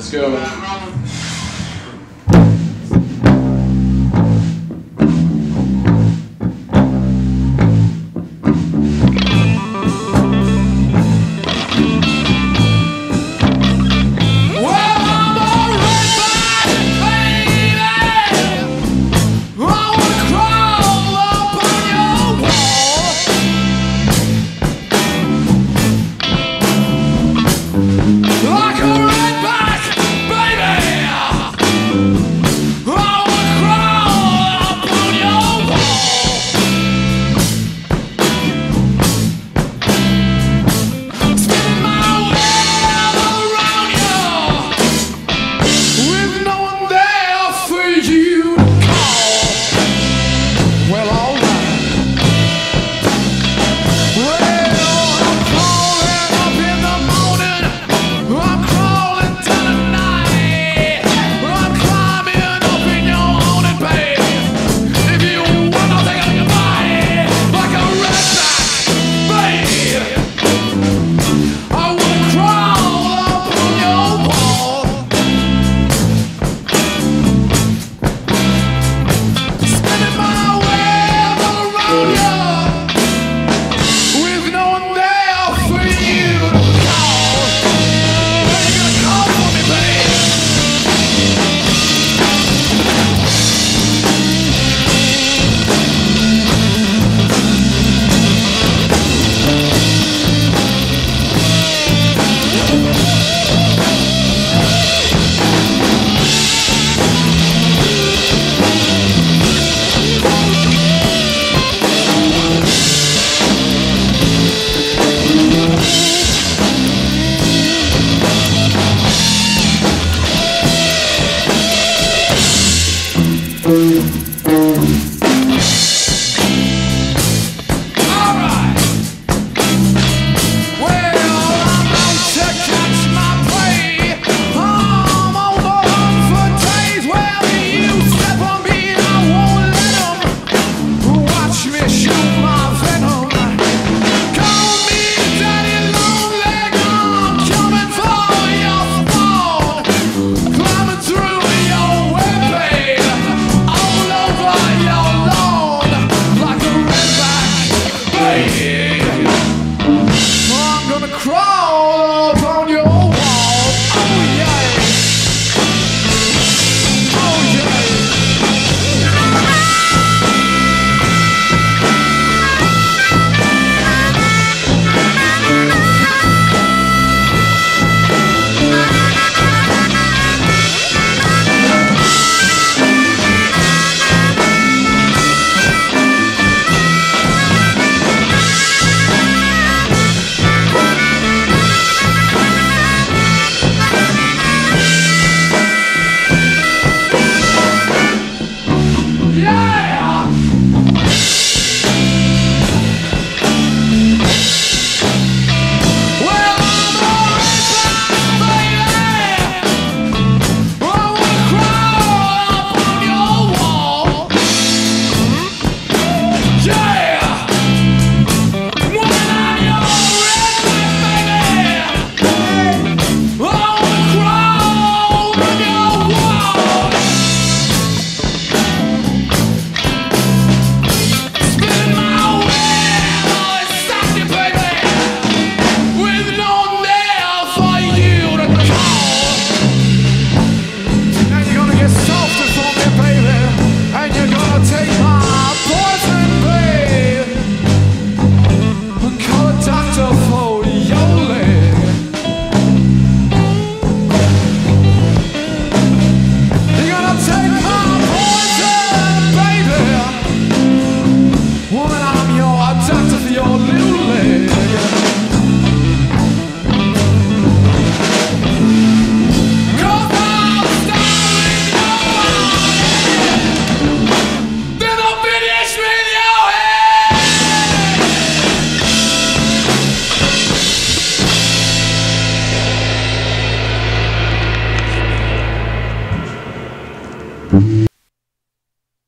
Let's go.